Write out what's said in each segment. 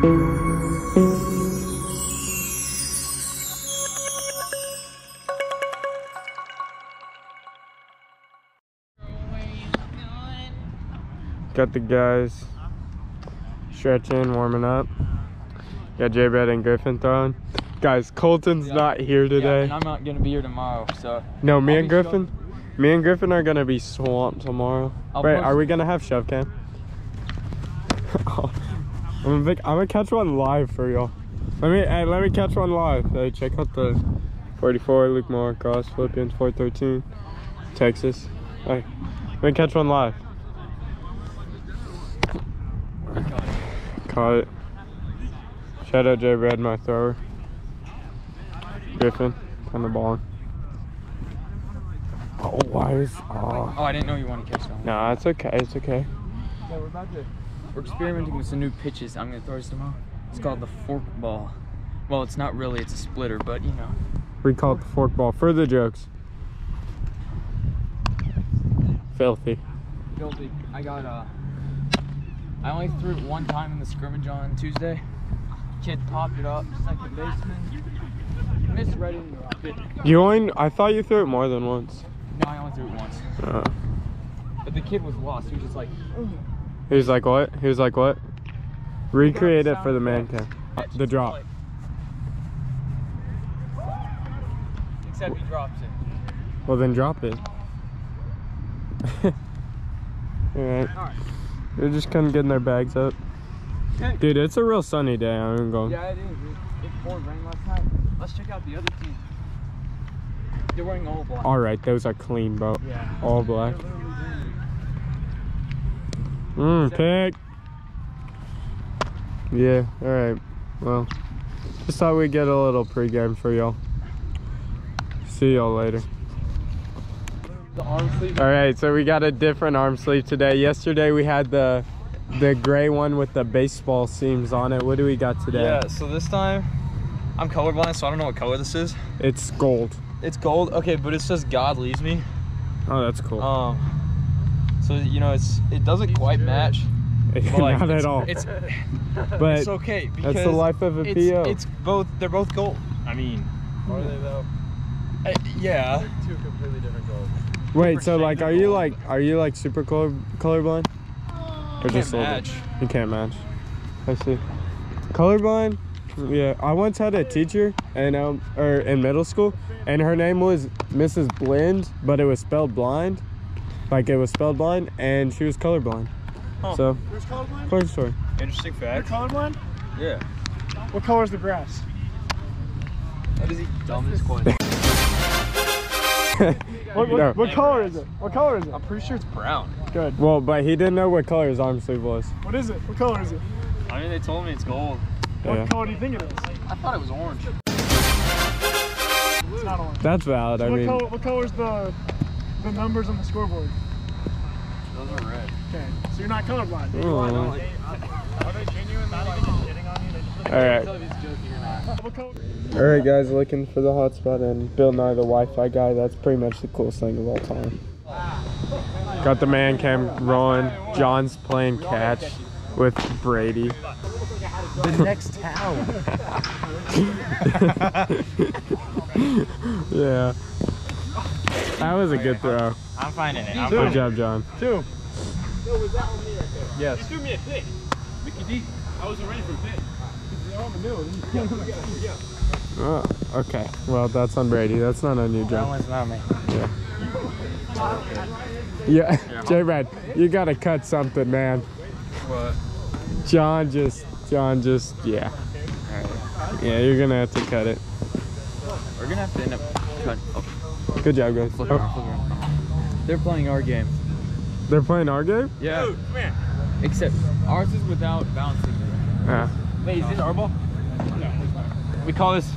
Got the guys stretching, warming up. Got J Brad and Griffin throwing. Guys, Colton's Yeah. not here Yeah, today. and I'm not gonna be here tomorrow, so no, me I'll and Griffin, me and Griffin are gonna be swamped tomorrow. I'll Wait, are we gonna have shove cam? I'm gonna, I'm gonna catch one live for y'all. Let me, hey, let me catch one live. Hey, check out the 44 Luke Moore cross Philippians 413, Texas. Hey, let me catch one live. Caught it. Shout out Jay Red, my thrower. Griffin on the ball. Oh, why is oh. oh, I didn't know you wanted to catch that one. No, it's okay. It's okay. Yeah, we're about to. We're experimenting with some new pitches. I'm gonna throw this tomorrow. It's called the fork ball. Well, it's not really. It's a splitter, but you know. We call it the fork ball. Further jokes. Filthy. Filthy. I got uh. I only threw it one time in the scrimmage on Tuesday. Kid popped it up, second baseman. Missed right in the it. You only. I thought you threw it more than once. No, I only threw it once. Uh, But the kid was lost. He was just like, he was like, what? He was like, what? Recreate it for the man cam. The drop. Except he drops it. Well, then drop it. Alright. Alright. They're just kind of getting their bags up. Dude, it's a real sunny day. I'm going. Yeah, it is. It, poured rain last night. Let's check out the other team. They're wearing all black. Alright, those are clean, bro. Yeah. All black. They're literally green. Mmm, pick. Yeah, alright. Well, just thought we'd get a little pregame for y'all. See y'all later. The arm sleeve. Alright, so we got a different arm sleeve today. Yesterday we had the the gray one with the baseball seams on it. What do we got today? Yeah, so this time I'm colorblind, so I don't know what color this is. It's gold. It's gold. Okay, but it says God leaves me. Oh, that's cool. Um, so you know, it's it doesn't quite match. Like, Not it's, at all. It's, but it's okay because that's the life of a it's, PO. it's both. They're both gold. I mean, Are they though? uh, yeah. Two completely different goals. Wait, so like, are you like, are you like super color colorblind? Or Can't a match. You can't match. I see. Colorblind? Yeah, I once had a teacher in um or in middle school, and her name was Mrs. Blind, but it was spelled blind, like it was spelled blind, and she was colorblind. Huh. So, Who's colorblind? funny story. Interesting You're fact. colorblind? Yeah. What color is the grass? That is the dumbest question. What, what, No. what color is it? What color is it? I'm pretty sure it's brown. Good. Well, but he didn't know what color his arm sleeve was. What is it? What color is it? I mean, they told me it's gold. What Yeah. color do you think it is? I thought it was orange. It's not orange. That's valid. I what, mean, color, what color is the the numbers on the scoreboard? Those are red. Okay, so you're not colorblind. Ooh. Are they genuinely like shitting on you? All right. All right, guys, looking for the hotspot and Bill Nye, the Wi-Fi guy. That's pretty much the coolest thing of all time. Got the man cam rolling. John's playing catch with Brady. the next town. yeah. That was a good throw. I'm finding it. I'm Good job, John. Two. Yes. He threw me a pick. Mickey D. I wasn't ready for a pick. Oh, okay. Well, that's on Brady. That's not on you, John. That John. one's not me. Yeah. Yeah, J Brad, you gotta cut something, man. What? John just, John just, yeah. Yeah, you're gonna have to cut it. We're gonna have to end up cutting. Oh, Good job, guys. flip Oh, around, flip around. They're playing our game. they're playing our game? Yeah. Except ours is without bouncing. Yeah. Wait, is this our ball? No. We call this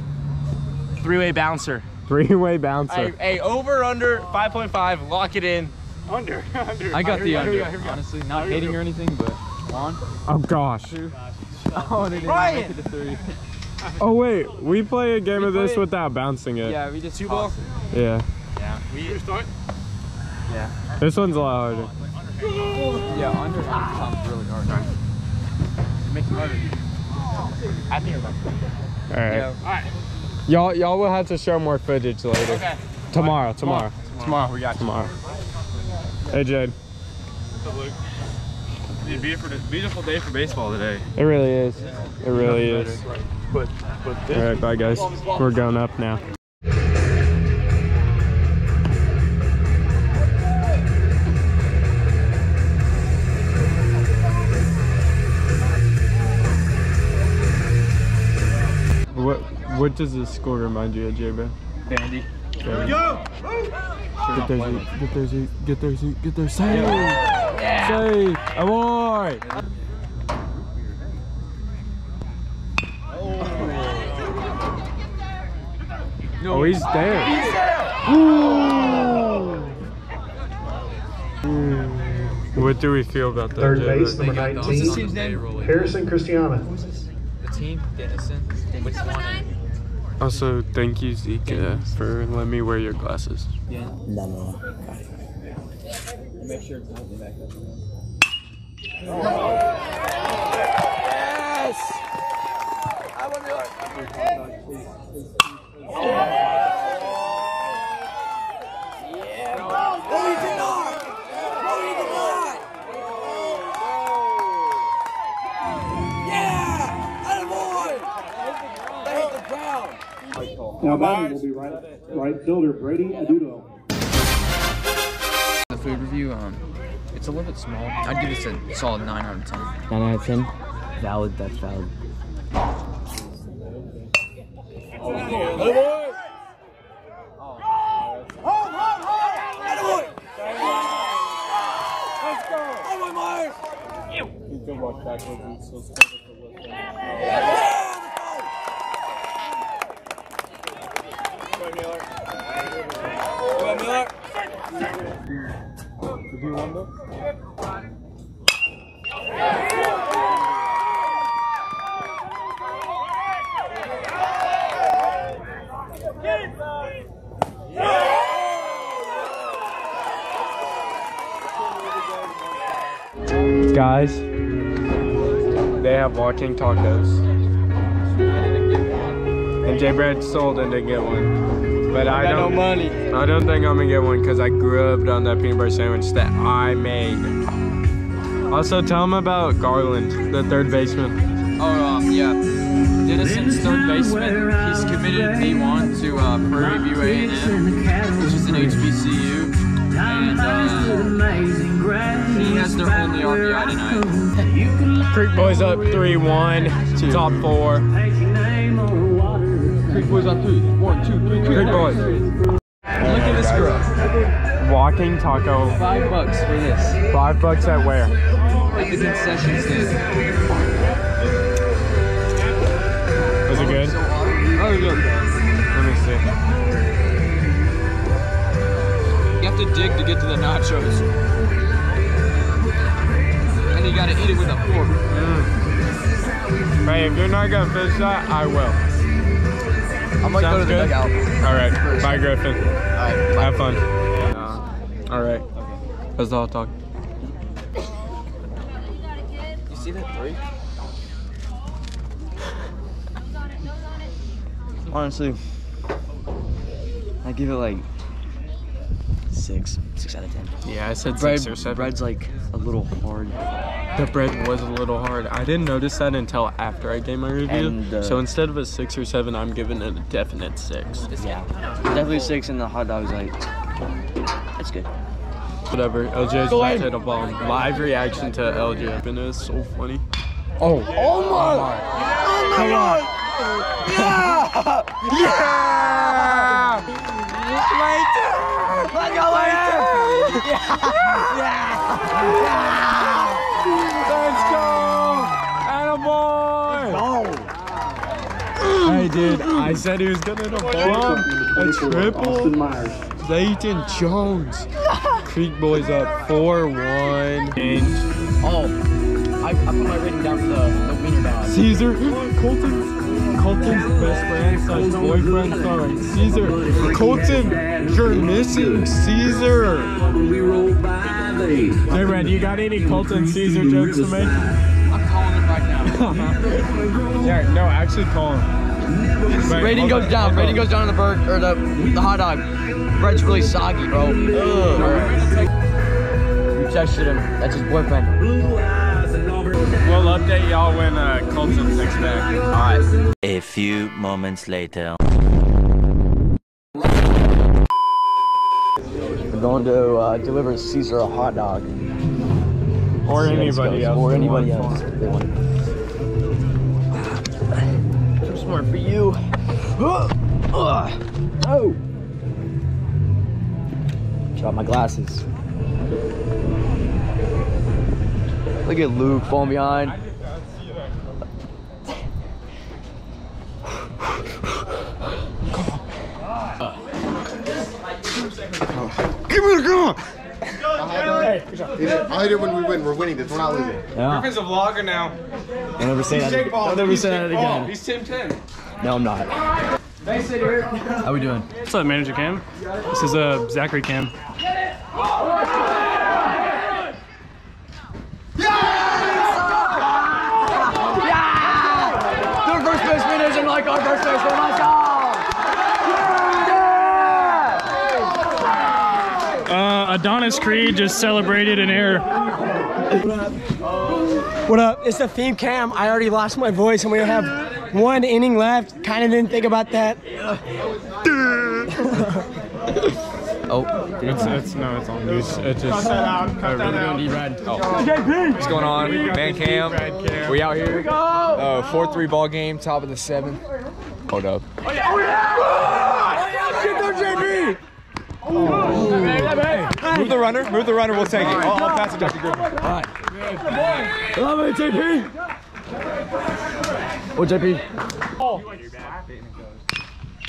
three-way bouncer. Three-way bouncer. Hey, hey, over, under, 5.5, lock it in. Under. Under. I got the Here under. go, here we go. Honestly, not hating or anything, but on. Oh gosh. Oh, they didn't Ryan! make it to three. Oh wait, we play a game We of this play- without bouncing it. Yeah, we just Two ball? Yeah. Yeah. We, start? This one's a lot harder. Yeah, under sounds really hard. it makes it harder. I think you're All right. Yeah. Alright. Y'all, y'all will have to show more footage later. Okay. Tomorrow, tomorrow, Tomorrow we got you. tomorrow. Hey, Jade. Beautiful, beautiful day for baseball today. It really is. It really is. But, but All right, bye guys. We're going up now. What does this score remind you of, J-Bro? Bandy. Get there, Zeke. Get there, Zeke. Get there, Zeke. Get there. Save! Save! Avoid! Oh, he's there. Ooh. What do we feel about that? Third J-Bro? base, number What's this 19, team's name? Harrison Christiana. The team? Dennison. Which one? Also, thank you, Zeke, uh, for letting me wear your glasses. Make sure it's not back up. Now batting will be right, right fielder Brady Adudo. The food review, um, it's a little bit small. I'd give this a solid 9 out of 10. 9 out of 10. Valid, that's valid. They have walking tacos. And J Brad sold and didn't get one. But I, got don't money. I don't think I'm gonna get one because I grubbed on that peanut butter sandwich that I made. Also tell them about Garland, the third baseman. Oh, um, yeah. Dennison's third baseman. He's committed D1 to uh, Prairie View A&M, which is an HBCU. And uh, he has their only RBI tonight. Creek Boys up 3-1, top four. Creek boys on three. One, two, three. Creek Boys. Look at this girl. Walking taco, Five bucks for this. five bucks at where? At the concession stand. You have to get to the nachos. And you gotta eat it with a fork. Mm. Hey, if you're not gonna finish that, I will. I might Sounds go to the good? dugout. All right, bye Griffin. Alright, Have fun. All right. That's all I'll talk. You see that three? Honestly, I give it like six, six out of ten. Yeah, I said Bread, six or seven. bread's like a little hard. The bread was a little hard. I didn't notice that until after I gave my review. And, uh, so instead of a six or seven, I'm giving it a definite six. Yeah, definitely six, and the hot dog's like, that's good. Whatever. LJ's about to hit a bomb. Live reaction to LJ. And it's so funny. Oh. Oh my. Come God. Yeah. Yeah. Later. Let's go later. Yeah. Let's go. Attaboy. Hey, dude, I said he was gonna hit a bomb. A Austin triple. Myers. Layton Jones. Creek Boys up 4-1. And Oh, I, I put my rating down for the, the wiener dog. Caesar. Colton's, Colton's best friend slash boyfriend. Sorry. Caesar. Colton, you're missing Caesar. Hey, Red, you got any Colton Caesar jokes to make? I'm calling him right now. Yeah, no, actually call him. Wait, Rating goes down. hold Rating goes down on the burger or the the hot dog. Bread's really soggy, bro. Ugh. You texted him. That's his boyfriend. We'll update y'all when uh, Colton texts back. All right. A few moments later. We're going to uh, deliver Caesar a hot dog. Or See how this anybody else. Or who anybody else. one. if they want. There's more for you. Oh. Drop my glasses. Look at Luke falling behind. Give me the gun! I hate it when we win. We're winning this. We're not losing. Yeah. Griffin's a vlogger now. Don't ever say that. Don't ever say that again. He's Tim 10. No, I'm not. How we doing? What's up, Manager Cam? This is uh, Zachary Cam. Their first baseman isn't like our first baseman. Let's go! Uh, Adonis Creed just celebrated an error. What up? It's the theme cam. I already lost my voice and we have one inning left. Kind of didn't think about that. Oh, It's, it's, no, it's on. It's, it's just. What's going on? Man Cam. We out here. Uh, 4-3 ball game, top of the seventh. Hold up. Move the runner. Move the runner. We'll take it. I'll, I'll pass it back to Griffin. love it, JP. Oh, JP. Oh.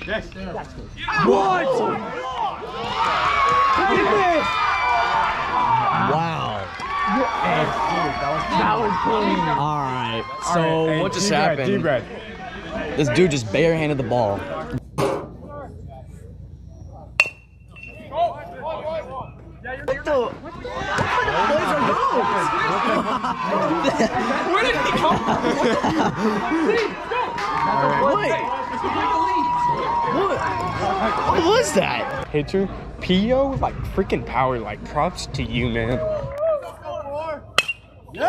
Yes. What? Wow. That was clean. All right. So what just happened? D-Bread. This dude just barehanded the ball. What the? Where did he come What? What? What was that? Pitcher. Pio, like freaking power. Like props to you, man. Yo,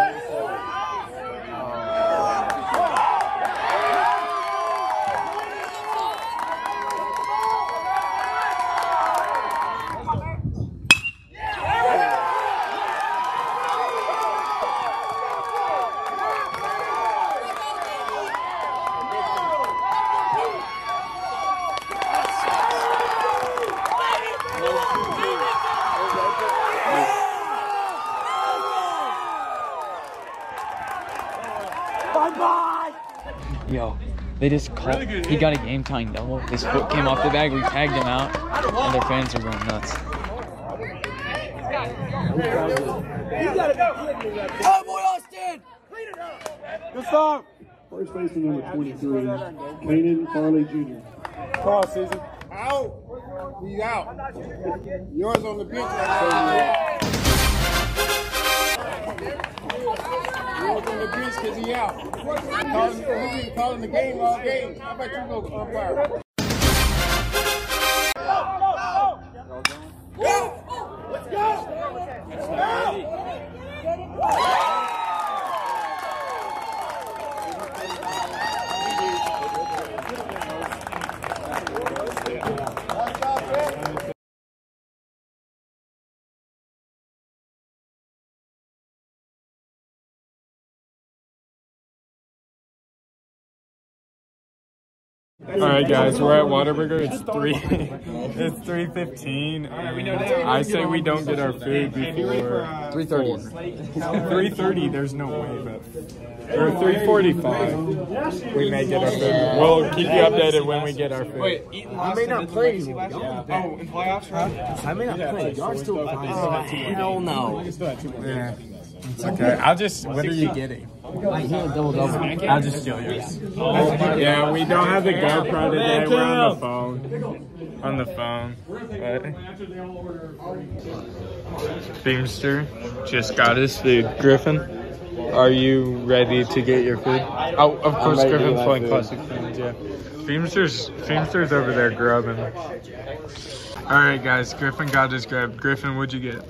they just called. He got a game tying double. His foot came off the bag. We tagged him out, and their fans are going nuts. Oh boy, Austin! Good song. First baseman number 23, Kanan Farley Jr. Out. He's out. Yours on the bench on the bench because he out. Calling, calling the game all game. How about you go uh, umpire? All right, guys, we're at Whataburger. It's three. it's three fifteen. I say we don't get our food before 3:30. three thirty. There's no way, but or three forty-five. We may get our food. We'll keep you updated when we get our food. Wait, I may not play. oh, in playoffs, right? I may not play. Y'all still oh, Hell no. Yeah. It's okay. I'll just. What are you getting? I'll just steal yours. Yeah, we don't have the GoPro today. We're on the phone. On the phone. But Beamster just got his food. Griffin. Are you ready to get your food? Oh, of course, ready Griffin's playing classic foods. Yeah. Feemster's Feemster's over there grubbing. All right, guys. Griffin got his grab. Griffin, what'd you get?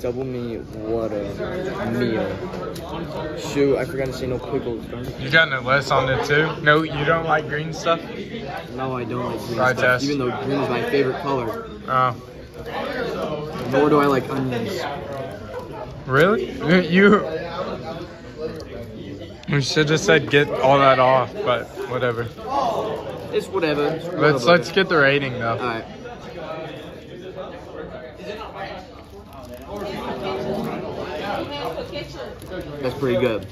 Double meat, what a meal. Shoot, I forgot to say no pickles. You got no lettuce on it too? No, you don't like green stuff. No, I don't like green Right, stuff, Tess. even though green is my favorite color. Oh, Nor do I like onions. really? You. We should have said get all that off, but whatever. It's whatever. It's Let's let's get the rating though. Alright. That's pretty good.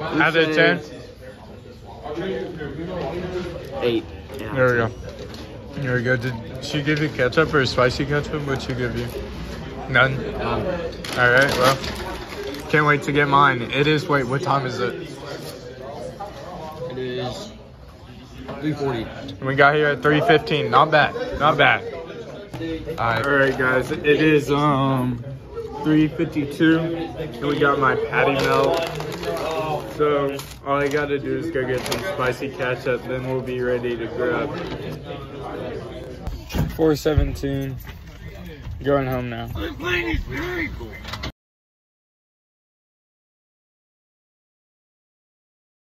Out of ten. Eight. There we go. There we go. Did she give you ketchup or spicy ketchup? What'd she give you? None. Um, All right. Well, can't wait to get mine. It is. Wait, what time is it? it is 340. We got here at 3:15. Not bad. Not bad. All right. All right, guys. It is um 3:52, and we got my patty melt. So all I gotta do is go get some spicy ketchup, then we'll be ready to grab. 417. Going home now.